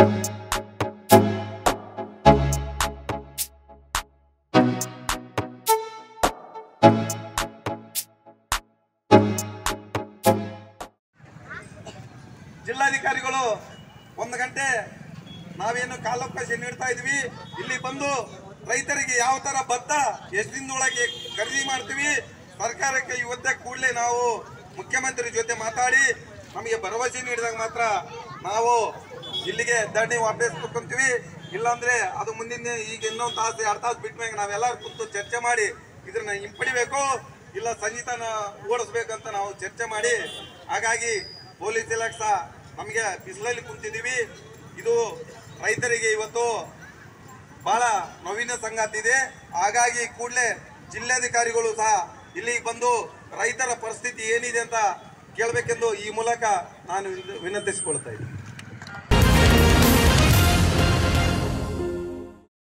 ಜಿಲ್ಲಾಧಿಕಾರಿಗಳು, ಒಂದು ಗಂಟೆ ನಾವೇನು ಕಾಲಾವಕಾಶ ನೀಡ್ತಾ ಇದ್ವಿ? ಇಲ್ಲಿ ಬಂದು ರೈತರಿಗೆ ಯಾವ ತರ ಭತ್ತ ಎಷ್ಟು ದಿನದೊಳಗೆ ಖರೀದಿ ಮಾಡ್ತೀವಿ? ಸರ್ಕಾರಕ್ಕೆ ಇವತ್ತೇ ಕೂಡಲೇ ನಾವು ಮುಖ್ಯಮಂತ್ರಿ ಜೊತೆ ಮಾತಾಡಿ, ನಮಗೆ ಭರವಸೆ ನೀಡಿದಾಗ ಮಾತ್ರ ನಾವು ಇಲ್ಲಿಗೆ ಧರಣಿ ವಾಪಸ್ ತಗೊಂತೀವಿ ಇಲ್ಲಾಂದ್ರೆ ಅದು ಮುಂದಿನ ಈಗ ಇನ್ನೊಂದು ತಾಸು, ಎರಡು ತಾಸು ಬಿಟ್ಟ ಮೇಲೆ ನಾವೆಲ್ಲರೂ ಕುಂತು ಚರ್ಚೆ ಮಾಡಿ ಇದನ್ನ ಹಿಂಪಡಿಬೇಕು, ಇಲ್ಲ ಸಂಗೀತನ ಓಡಿಸ್ಬೇಕಂತ ನಾವು ಚರ್ಚೆ ಮಾಡಿ. ಹಾಗಾಗಿ ಪೊಲೀಸ್ ಇಲಾಖೆ ನಮಗೆ ಬಿಸಿಲಲ್ಲಿ ಕುಂತಿದ್ದೀವಿ. ಇದು ರೈತರಿಗೆ ಇವತ್ತು ಬಹಳ ನವೀನ ಸಂಗಾತಿ ಇದೆ ಹಾಗಾಗಿ ಕೂಡಲೇ ಜಿಲ್ಲಾಧಿಕಾರಿಗಳು ಸಹ ಇಲ್ಲಿಗೆ ಬಂದು ರೈತರ ಪರಿಸ್ಥಿತಿ ಏನಿದೆ ಅಂತ ಕೇಳಬೇಕೆಂದು ಈ ಮೂಲಕ ನಾನು ವಿನಂತಿಸಿಕೊಳ್ತಾ ಇದ್ದೀನಿ.